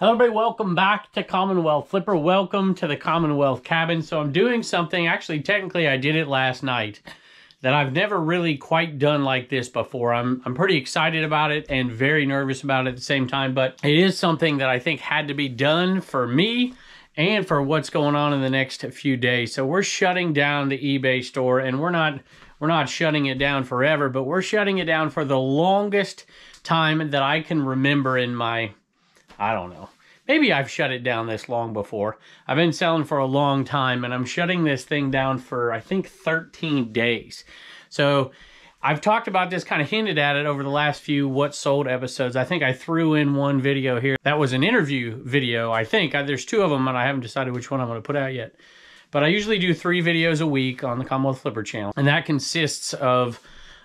Hello everybody, welcome back to Commonwealth Flipper. Welcome to the Commonwealth cabin. So I'm doing something, actually technically I did it last night, that I've never really quite done like this before. I'm, I'm pretty excited about it and very nervous about it at the same time, but it is something that I think had to be done for me and for what's going on in the next few days. So we're shutting down the eBay store and we're not we're not shutting it down forever, but we're shutting it down for the longest time that I can remember in my I don't know. Maybe I've shut it down this long before. I've been selling for a long time and I'm shutting this thing down for, I think, 13 days. So I've talked about this, kind of hinted at it over the last few What Sold episodes. I think I threw in one video here. That was an interview video, I think. There's two of them and I haven't decided which one I'm going to put out yet. But I usually do three videos a week on the Commonwealth Flipper channel. And that consists of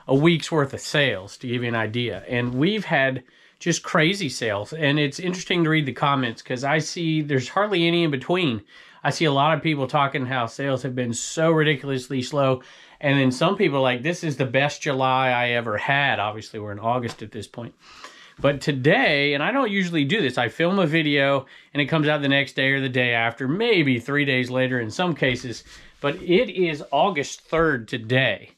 a week's worth of sales, to give you an idea. And we've had just crazy sales. And it's interesting to read the comments because I see there's hardly any in between. I see a lot of people talking how sales have been so ridiculously slow. And then some people like, this is the best July I ever had. Obviously, we're in August at this point. But today, and I don't usually do this, I film a video and it comes out the next day or the day after, maybe three days later in some cases. But it is August 3rd today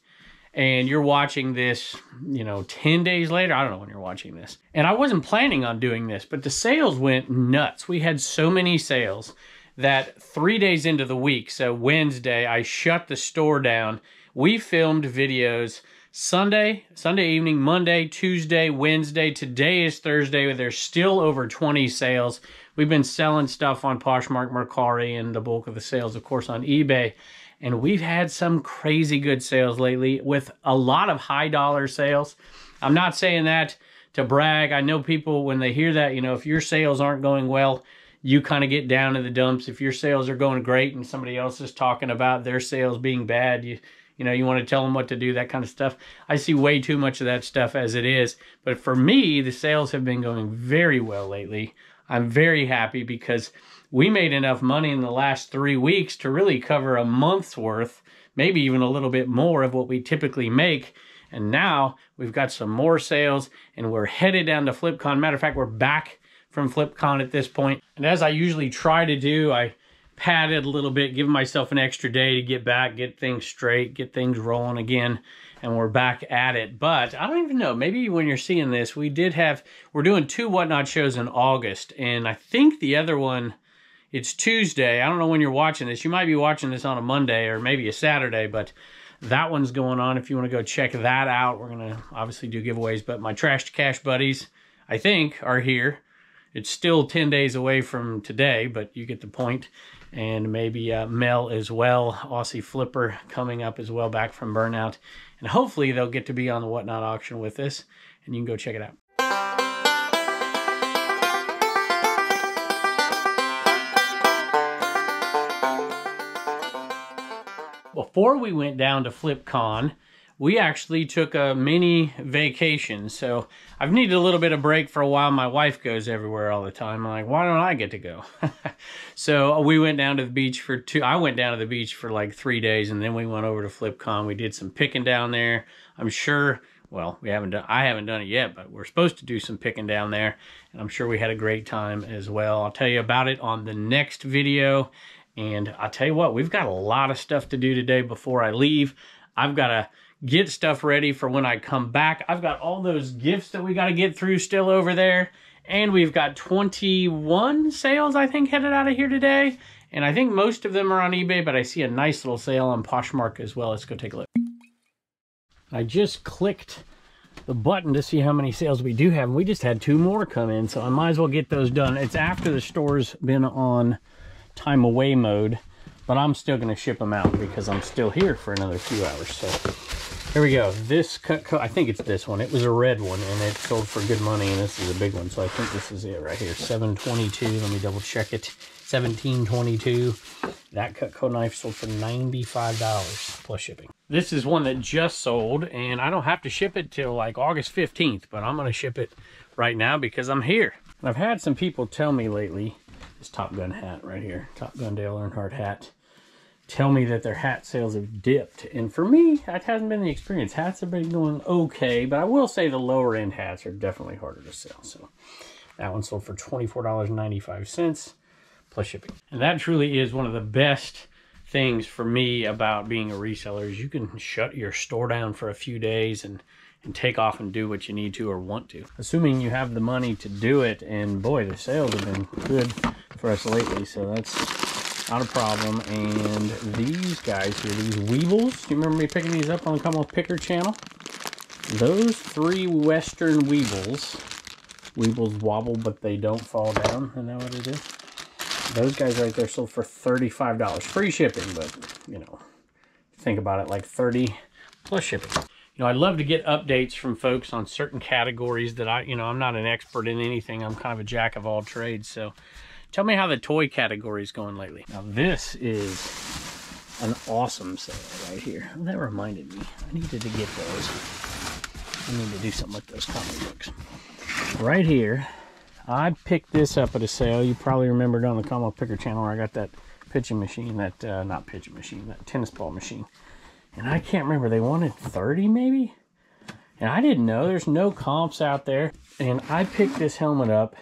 and you're watching this, you know, 10 days later. I don't know when you're watching this. And I wasn't planning on doing this, but the sales went nuts. We had so many sales that three days into the week, so Wednesday, I shut the store down. We filmed videos Sunday, Sunday evening, Monday, Tuesday, Wednesday. Today is Thursday. There's still over 20 sales. We've been selling stuff on Poshmark, Mercari, and the bulk of the sales, of course, on eBay. And we've had some crazy good sales lately with a lot of high dollar sales. I'm not saying that to brag. I know people, when they hear that, you know, if your sales aren't going well, you kind of get down in the dumps. If your sales are going great and somebody else is talking about their sales being bad, you you know, you want to tell them what to do, that kind of stuff. I see way too much of that stuff as it is. But for me, the sales have been going very well lately. I'm very happy because we made enough money in the last three weeks to really cover a month's worth, maybe even a little bit more of what we typically make. And now we've got some more sales and we're headed down to FlipCon. Matter of fact, we're back from FlipCon at this point. And as I usually try to do, I padded a little bit, give myself an extra day to get back, get things straight, get things rolling again and we're back at it. But I don't even know. Maybe when you're seeing this, we did have, we're doing two Whatnot shows in August. And I think the other one, it's Tuesday. I don't know when you're watching this. You might be watching this on a Monday or maybe a Saturday, but that one's going on. If you want to go check that out, we're going to obviously do giveaways. But my Trash to Cash buddies, I think, are here. It's still 10 days away from today, but you get the point. And maybe uh, Mel as well, Aussie Flipper coming up as well, back from Burnout. And hopefully they'll get to be on the Whatnot auction with us, and you can go check it out. Before we went down to FlipCon, we actually took a mini vacation. So I've needed a little bit of break for a while. My wife goes everywhere all the time. I'm like, why don't I get to go? so we went down to the beach for two. I went down to the beach for like three days, and then we went over to FlipCon. We did some picking down there. I'm sure. Well, we haven't done. I haven't done it yet, but we're supposed to do some picking down there, and I'm sure we had a great time as well. I'll tell you about it on the next video. And I tell you what, we've got a lot of stuff to do today before I leave. I've got to get stuff ready for when I come back. I've got all those gifts that we got to get through still over there. And we've got 21 sales, I think, headed out of here today. And I think most of them are on eBay, but I see a nice little sale on Poshmark as well. Let's go take a look. I just clicked the button to see how many sales we do have. We just had two more come in, so I might as well get those done. It's after the store's been on time away mode, but I'm still going to ship them out because I'm still here for another few hours. So here we go. This cut, I think it's this one. It was a red one and it sold for good money and this is a big one. So I think this is it right here. 722. Let me double check it. 1722. That Cutco knife sold for $95 plus shipping. This is one that just sold and I don't have to ship it till like August 15th, but I'm going to ship it right now because I'm here. I've had some people tell me lately this Top Gun hat right here, Top Gun Dale Earnhardt hat, tell me that their hat sales have dipped. And for me, that hasn't been the experience. Hats have been going okay, but I will say the lower end hats are definitely harder to sell. So That one sold for $24.95 plus shipping. And that truly is one of the best things for me about being a reseller is you can shut your store down for a few days and and take off and do what you need to or want to. Assuming you have the money to do it, and boy, the sales have been good for us lately, so that's not a problem. And these guys here, these Weebles, you remember me picking these up on the Commonwealth Picker channel? Those three Western Weebles, Weebles wobble, but they don't fall down, isn't that what it is? Those guys right there sold for $35. Free shipping, but, you know, think about it, like 30 plus shipping. You know, I'd love to get updates from folks on certain categories that I, you know, I'm not an expert in anything. I'm kind of a jack of all trades. So tell me how the toy category is going lately. Now, this is an awesome sale right here. That reminded me. I needed to get those. I need to do something with those comic books. Right here, I picked this up at a sale. You probably remembered on the Combo Picker channel where I got that pitching machine, that, uh, not pitching machine, that tennis ball machine. And I can't remember, they wanted 30 maybe? And I didn't know, there's no comps out there. And I picked this helmet up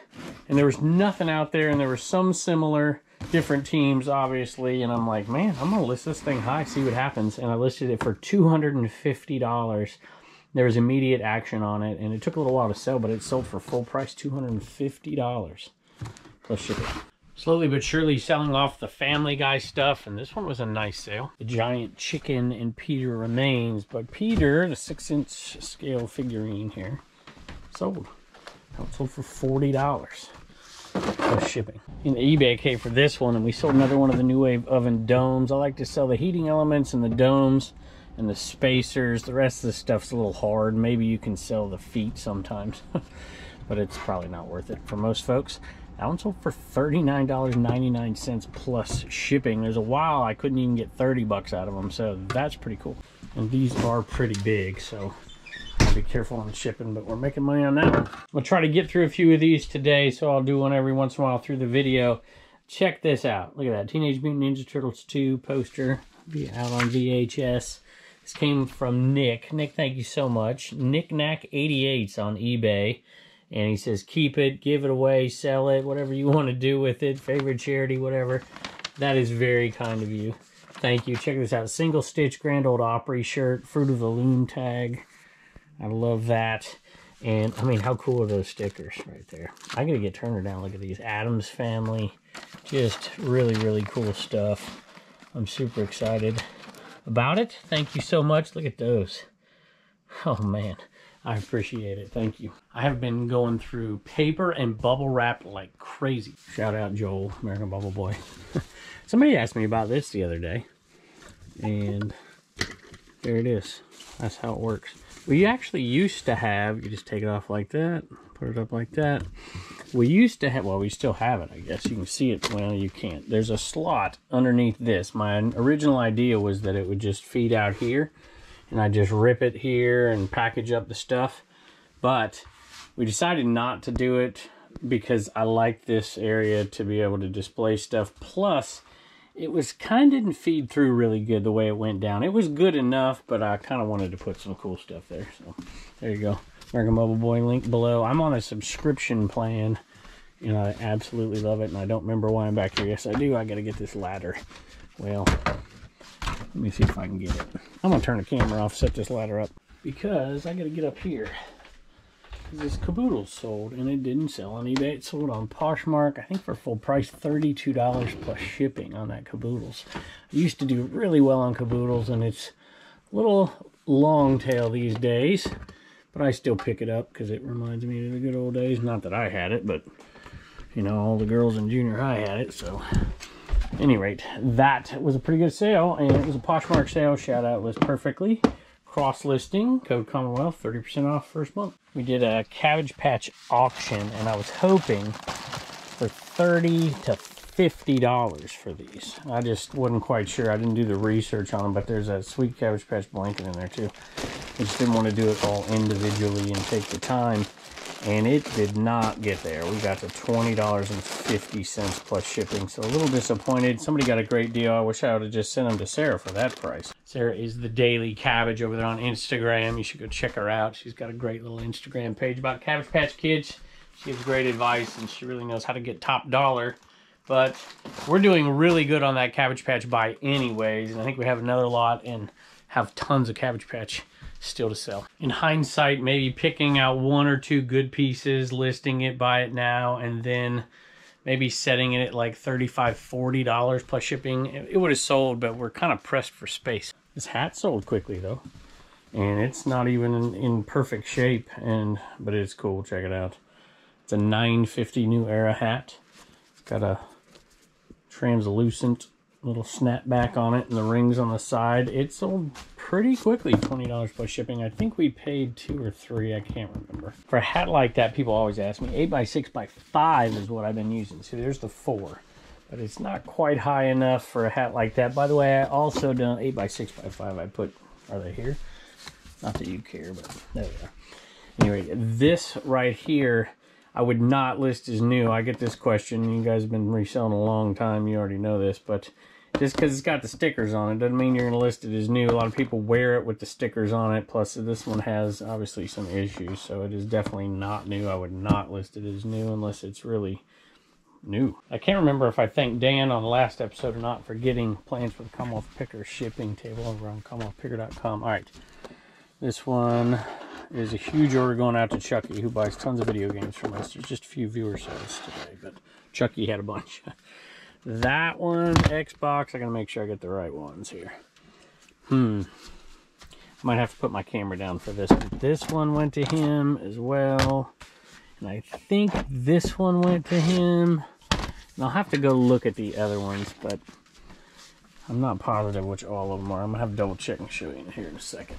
and there was nothing out there and there were some similar different teams obviously. And i'm like man i'm gonna list this thing high see what happens. And i listed it for $250 there was immediate action on it and it took a little while to sell but it sold for full price $250 plus shipping slowly but surely selling off the family guy stuff and this one was a nice sale the giant chicken and peter remains but peter the six inch scale figurine here sold it sold for $40 plus shipping. In the eBay came for this one, and we sold another one of the NuWave oven domes. I like to sell the heating elements and the domes and the spacers. The rest of the stuff's a little hard. Maybe you can sell the feet sometimes, but it's probably not worth it for most folks. That one sold for $39.99 plus shipping. There's a while I couldn't even get 30 bucks out of them, so that's pretty cool. And these are pretty big, so be careful on shipping, but we're making money on that one. I'll try to get through a few of these today, so I'll do one every once in a while through the video. Check this out. Look at that. Teenage Mutant Ninja Turtles 2 poster. Be out on VHS. This came from Nick. Nick, thank you so much. Nick Knack 88's on eBay. And he says, keep it, give it away, sell it, whatever you want to do with it, favorite charity, whatever. That is very kind of you. Thank you. Check this out. Single stitch Grand Ole Opry shirt, Fruit of the Loom tag. I love that. And I mean, how cool are those stickers right there? I gotta get Turner down. Look at these Addams family. Just really, really cool stuff. I'm super excited about it. Thank you so much. Look at those. Oh man, I appreciate it. Thank you. I have been going through paper and bubble wrap like crazy. Shout out Joel, American Bubble Boy. Somebody asked me about this the other day. And there it is. That's how it works. We actually used to have, you just take it off like that, put it up like that. We used to have, well, we still have it, I guess. You can see it, well, you can't. There's a slot underneath this. My original idea was that it would just feed out here, and I just rip it here and package up the stuff. But we decided not to do it because I like this area to be able to display stuff. Plus, it was kind of didn't feed through really good the way it went down. It was good enough, but I kind of wanted to put some cool stuff there. So there you go. American Bubble Boy link below. I'm on a subscription plan. and I absolutely love it, and I don't remember why I'm back here. Yes, I do. I got to get this ladder. Well, let me see if I can get it. I'm going to turn the camera off, set this ladder up, because I got to get up here this caboodle sold and it didn't sell on eBay. It sold on Poshmark, I think for full price, $32 plus shipping on that caboodles. I used to do really well on caboodles and it's a little long tail these days, but I still pick it up because it reminds me of the good old days. Not that I had it, but you know, all the girls in junior high had it, so any rate, that was a pretty good sale, and it was a Poshmark sale. Shout out List Perfectly cross listing, code Commonwealth, 30% off first month. We did a Cabbage Patch auction, and I was hoping for 30 to $50 for these. I just wasn't quite sure. I didn't do the research on them, but there's a sweet Cabbage Patch blanket in there too. I just didn't want to do it all individually and take the time and it did not get there. We got to $20.50 plus shipping, so a little disappointed. Somebody got a great deal. I wish I would have just sent them to Sarah for that price. Sarah is the Daily Cabbage over there on Instagram. You should go check her out. She's got a great little Instagram page about Cabbage Patch Kids. She gives great advice and she really knows how to get top dollar. But we're doing really good on that Cabbage Patch buy anyways. And I think we have another lot and have tons of Cabbage Patch still to sell. In hindsight, maybe picking out one or two good pieces, listing it, buy it now, and then maybe setting it at like $35, $40 plus shipping. It would have sold, but we're kind of pressed for space. This hat sold quickly though. And it's not even in, in perfect shape, and but it's cool. Check it out. It's a 950 New Era hat. It's got a translucent little snapback on it and the rings on the side. It sold pretty quickly, $20 plus shipping. I think we paid two or three, I can't remember. For a hat like that, people always ask me, 8 by 6 by 5 is what I've been using. See, there's the 4. But it's not quite high enough for a hat like that. By the way, I also done 8 by 6 by 5 I put, are they here? Not that you care, but there they are. Anyway, this right here I would not list as new. I get this question. You guys have been reselling a long time. You already know this, but just because it's got the stickers on it doesn't mean you're to list it as new. A lot of people wear it with the stickers on it. Plus, this one has obviously some issues, so it is definitely not new. I would not list it as new unless it's really new. I can't remember if I thanked Dan on the last episode or not for getting plans for the Commonwealth Picker shipping table over on CommonwealthPicker.com. All right, this one is a huge order going out to Chucky, who buys tons of video games from us. There's just a few viewer sales today, but Chucky had a bunch. that one, Xbox, I gotta make sure I get the right ones here. Hmm. I might have to put my camera down for this one. This one went to him as well. And I think this one went to him. And I'll have to go look at the other ones, but I'm not positive which all of them are. I'm gonna have to double check and show you in here in a second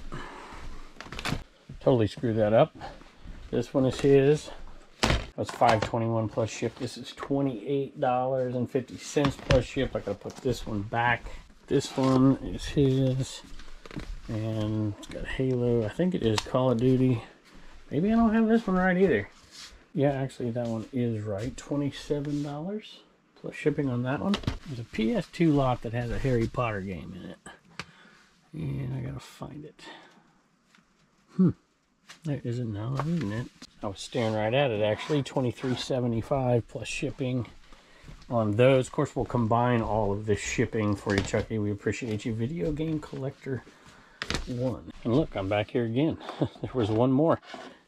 totally screwed that up. This one is his. That's 521 plus ship. This is $28.50 plus ship. I gotta put this one back. This one is his. And it's got Halo. I think it is Call of Duty. Maybe I don't have this one right either. Yeah, actually that one is right. $27 plus shipping on that one. There's a PS2 lot that has a Harry Potter game in it. And I gotta find it. Hmm. There isn't now, isn't it? I was staring right at it actually. 23.75 plus shipping on those. Of course, we'll combine all of this shipping for you, Chucky. We appreciate you. Video game collector one. And look, I'm back here again. there was one more.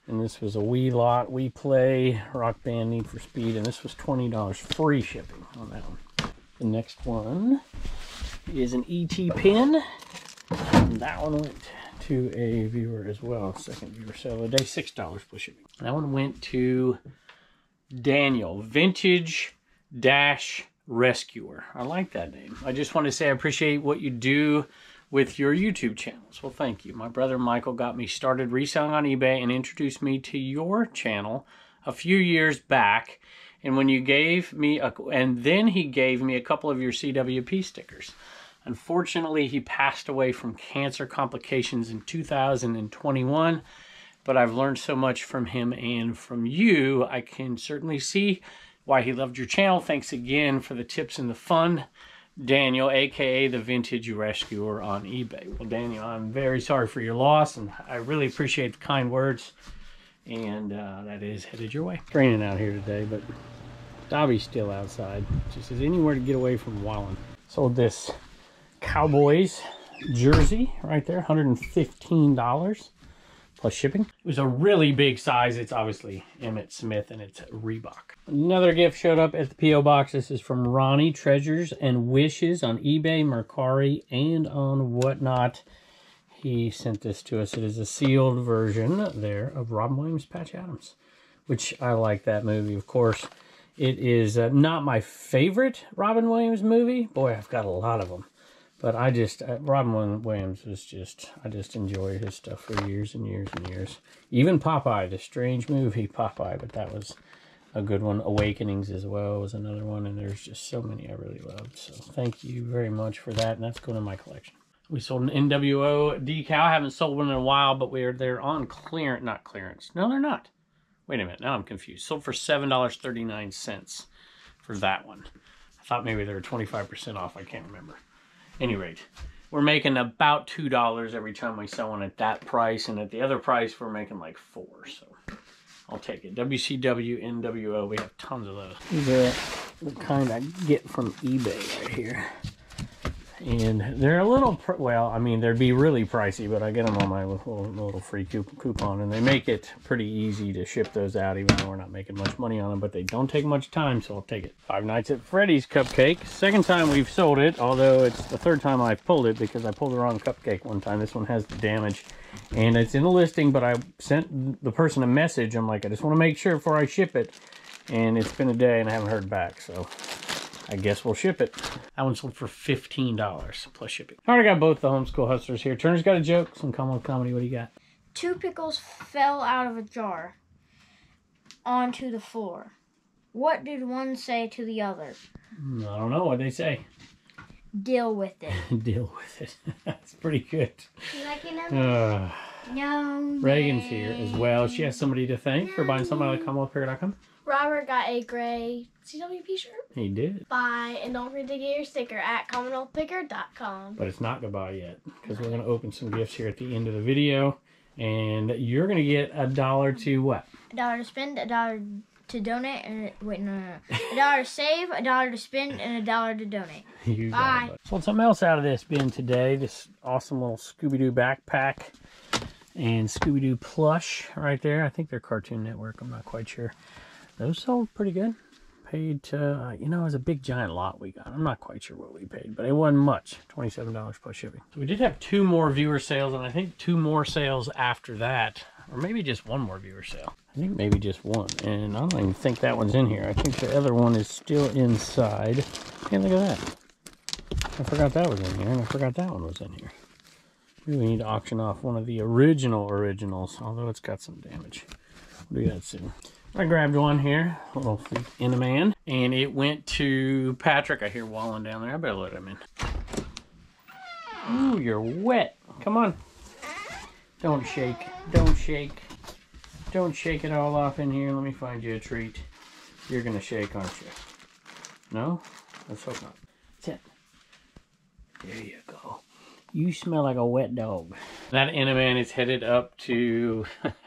And this was a Wii lot, Wii Play, Rock Band, Need for Speed, and this was $20 free shipping on that one. The next one is an ET pin. And that one went to a viewer as well. Second viewer of the day, six dollars plus shipping. That one went to Daniel, Vintage Dash Rescuer. I like that name. I just want to say I appreciate what you do with your YouTube channels. Well, thank you. My brother Michael got me started reselling on eBay and introduced me to your channel a few years back. And when you gave me a, and then he gave me a couple of your CWP stickers. Unfortunately, he passed away from cancer complications in 2021, but I've learned so much from him and from you. I can certainly see why he loved your channel. Thanks again for the tips and the fun. Daniel, aka the Vintage Rescuer on eBay. Well, Daniel, I'm very sorry for your loss, and I really appreciate the kind words. And uh, that is headed your way. It's raining out here today, but Dobby's still outside. Just as anywhere to get away from Wallen. Sold this Cowboys jersey right there, $115 plus shipping. It was a really big size. It's obviously Emmitt Smith and it's Reebok. Another gift showed up at the P.O. Box. This is from Ronnie Treasures and Wishes on eBay, Mercari, and on whatnot. He sent this to us. It is a sealed version there of Robin Williams Patch Adams, which I like that movie, of course. It is uh, not my favorite Robin Williams movie. Boy, I've got a lot of them. But I just, uh, Robin Williams was just, I just enjoy his stuff for years and years and years. Even Popeye, the strange movie Popeye, but that was a good one. Awakenings as well was another one, and there's just so many I really loved. So thank you very much for that, and that's going in my collection. We sold an NWO decal. I haven't sold one in a while, but we're they're on clearance, not clearance. No, they're not. Wait a minute, now I'm confused. Sold for $7.39 for that one. I thought maybe they were 25% off. I can't remember any rate, we're making about $2 every time we sell one at that price. And at the other price, we're making like four. So I'll take it. WCW, NWO, we have tons of those. These are the kind I get from eBay right here. And they're a little, pr- well, I mean, they'd be really pricey, but I get them on my little, little free coupon. And they make it pretty easy to ship those out, even though we're not making much money on them. But they don't take much time, so I'll take it. Five Nights at Freddy's cupcake. Second time we've sold it, although it's the third time I've pulled it because I pulled the wrong cupcake one time. This one has the damage. And it's in the listing, but I sent the person a message. I'm like, I just want to make sure before I ship it. And it's been a day and I haven't heard back, so I guess we'll ship it. That one sold for $15 plus shipping. All right, I got both the homeschool hustlers here. Turner's got a joke, some Commonwealth comedy. What do you got? Two pickles fell out of a jar onto the floor. What did one say to the other? Hmm, I don't know what they say. Deal with it. Deal with it. That's pretty good. You like it? Uh, No. Reagan's here as well. She has somebody to thank for buying something at CommonwealthPair.com. Robert got a gray CWP shirt. He did. Bye, and don't forget to get your sticker at CommonwealthPicker.com. But it's not goodbye yet because we're going to open some gifts here at the end of the video. And you're going to get a dollar to what? A dollar to spend, a dollar to donate, and wait, no, no, no. A dollar to save, a dollar to spend, and a dollar to donate. You Bye. bud. Something else out of this bin today. This awesome little Scooby-Doo backpack and Scooby-Doo plush right there. I think they're Cartoon Network. I'm not quite sure. Those sold pretty good. Paid, uh, you know, it was a big giant lot we got. I'm not quite sure what we paid, but it wasn't much. $27 plus shipping. So we did have two more viewer sales, and I think two more sales after that. Or maybe just one more viewer sale. I think maybe just one. And I don't even think that one's in here. I think the other one is still inside. Hey, look at that. I forgot that was in here, and I forgot that one was in here. Maybe we need to auction off one of the original originals, although it's got some damage. We'll do that soon. I grabbed one here, a little in a man, and it went to Patrick. I hear Wallen down there. I better let him in. Ooh, you're wet. Come on. Don't shake. Don't shake. Don't shake it all off in here. Let me find you a treat. You're gonna shake, aren't you? No? Let's hope not. That's it. There you go. You smell like a wet dog. That Inaman is headed up to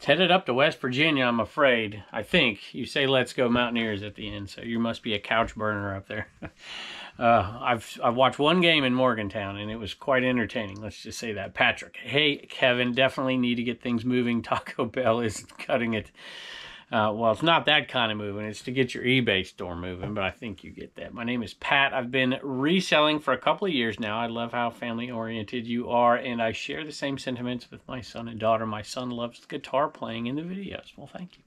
it's headed up to West Virginia, I'm afraid. I think. You say let's go Mountaineers at the end, so you must be a couch burner up there. Uh, I've I've watched one game in Morgantown and it was quite entertaining. Let's just say that. Patrick, hey Kevin, definitely need to get things moving. Taco Bell is cutting it. Uh, well, it's not that kind of moving. It's to get your eBay store moving, but I think you get that. My name is Pat. I've been reselling for a couple of years now. I love how family oriented you are, and I share the same sentiments with my son and daughter. My son loves guitar playing in the videos. Well, thank you.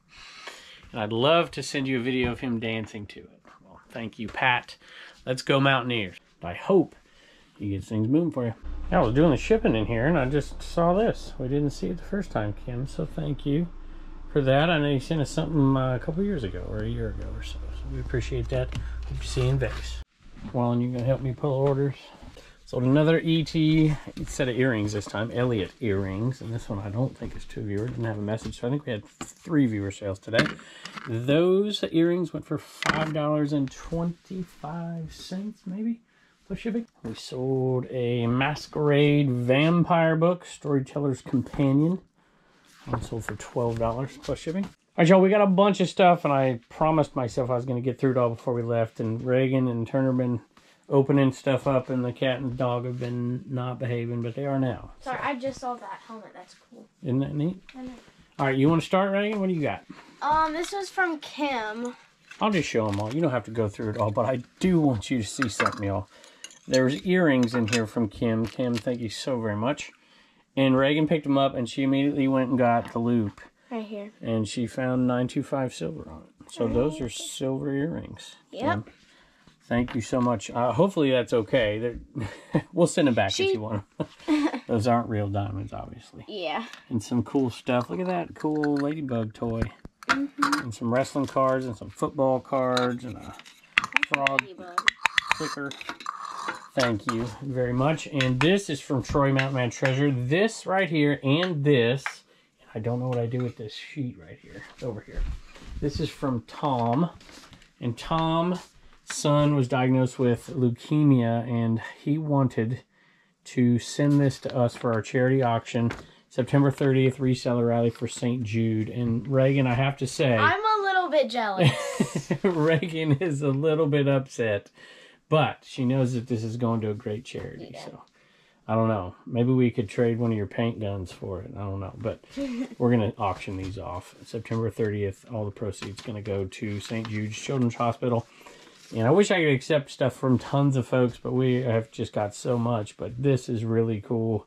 And I'd love to send you a video of him dancing to it. Well, thank you, Pat. Let's go Mountaineers. I hope he gets things moving for you. I was doing the shipping in here, and I just saw this. We didn't see it the first time, Kim, so thank you for that. I know you sent us something uh, a couple years ago, or a year ago or so, so we appreciate that. Hope you see in Vegas. Well, you gonna help me pull orders? Sold another ET set of earrings this time, Elliot earrings, and this one I don't think is two viewer. Didn't have a message, so I think we had three viewer sales today. Those earrings went for five dollars and twenty-five cents, maybe plus shipping. We sold a Masquerade Vampire book, Storyteller's Companion. One sold for twelve dollars plus shipping. All right, y'all, we got a bunch of stuff, and I promised myself I was going to get through it all before we left. And Reagan and Turner been opening stuff up, and the cat and dog have been not behaving, but they are now. Sorry, I just saw that helmet. That's cool. Isn't that neat? I know. All right, you want to start, Reagan? What do you got? Um, this was from Kim. I'll just show them all. You don't have to go through it all, but I do want you to see something, y'all. There's earrings in here from Kim. Kim, thank you so very much. And Reagan picked them up, and she immediately went and got the loop, Right here. and she found 925 silver on it. So those are silver earrings. Yep. Thank you so much. Uh, hopefully that's okay. We'll send them back if you want them. those aren't real diamonds, obviously. Yeah. And some cool stuff. Look at that cool ladybug toy. Mm -hmm. And some wrestling cards and some football cards and a frog clicker. Thank you very much. And this is from Troy Mountain Man Treasure. This right here and this. I don't know what I do with this sheet right here. It's over here. This is from Tom. And Tom's son was diagnosed with leukemia and he wanted to send this to us for our charity auction. September 30th reseller rally for St. Jude. And Reagan, I have to say, I'm a little bit jealous. Reagan is a little bit upset, but she knows that this is going to a great charity. Yeah. So I don't know. Maybe we could trade one of your paint guns for it. I don't know, but we're gonna auction these off September 30th. All the proceeds gonna go to St. Jude's Children's Hospital. And I wish I could accept stuff from tons of folks, but we have just got so much. But this is really cool,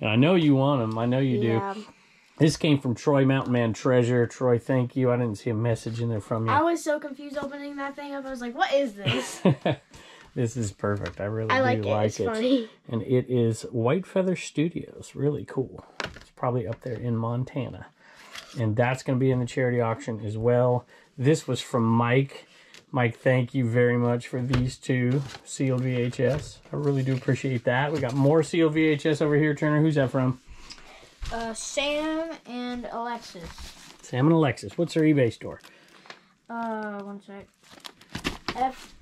and I know you want them. I know you do. yeah. This came from Troy Mountain Man Treasure. Troy, thank you. I didn't see a message in there from you. I was so confused opening that thing up. I was like, what is this? this is perfect. I really I do like like, it. It's it. funny. And it is White Feather Studios. Really cool. It's probably up there in Montana. And that's going to be in the charity auction as well. This was from Mike. Mike, thank you very much for these two sealed VHS. I really do appreciate that. We got more sealed VHS over here, Turner. Who's that from? Uh, Sam and Alexis. Sam and Alexis. What's their eBay store? Uh, one sec. F.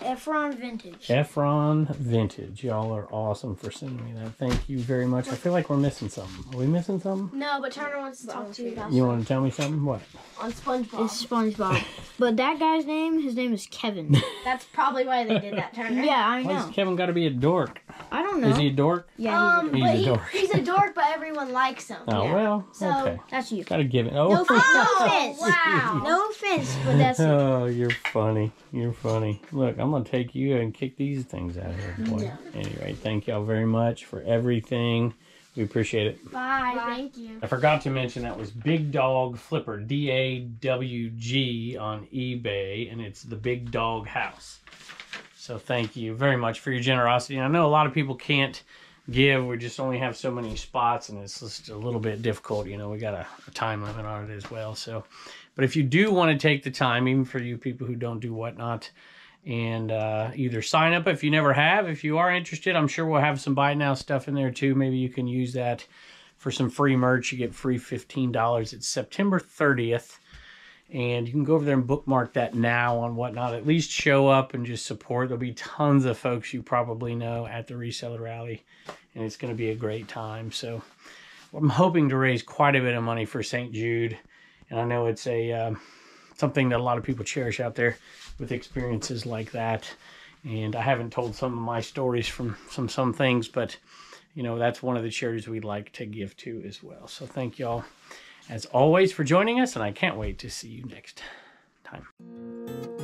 Efron Vintage. Efron Vintage. Y'all are awesome for sending me that. Thank you very much. I feel like we're missing something. Are we missing something? No, but Turner wants to talk to you about You want to tell me something? What? on SpongeBob. It's SpongeBob. but that guy's name, his name is Kevin. That's probably why they did that, Turner. yeah, I Why know. does Kevin got to be a dork? I don't know. Is he a dork? Yeah, Um, He's but a he, dork. he's a dork, but everyone likes him. Oh Yeah. well. So- okay. that's you. Gotta give it. Oh. No, Oh, offense. wow. No offense, but that's it. Oh, you're funny. You're funny. Look, I'm gonna take you and kick these things out of here, boy. Anyway, thank y'all very much for everything. We appreciate it. Bye. Thank you. I forgot to mention that was Big Dog Flipper, D A W G on eBay, and it's the Big Dog House. So thank you very much for your generosity. And I know a lot of people can't give. We just only have so many spots, and it's just a little bit difficult. You know, we got a, a time limit on it as well. So, but if you do want to take the time, even for you people who don't do whatnot, and uh, either sign up if you never have. If you are interested, I'm sure we'll have some buy now stuff in there too. Maybe you can use that for some free merch. You get free $15. It's September 30th. And you can go over there and bookmark that now on whatnot. At least show up and just support. There'll be tons of folks you probably know at the reseller rally, and it's going to be a great time. So I'm hoping to raise quite a bit of money for St. Jude, and I know it's a um, something that a lot of people cherish out there with experiences like that. And I haven't told some of my stories from some some things, but you know that's one of the charities we'd like to give to as well. So thank y'all as always for joining us, and I can't wait to see you next time.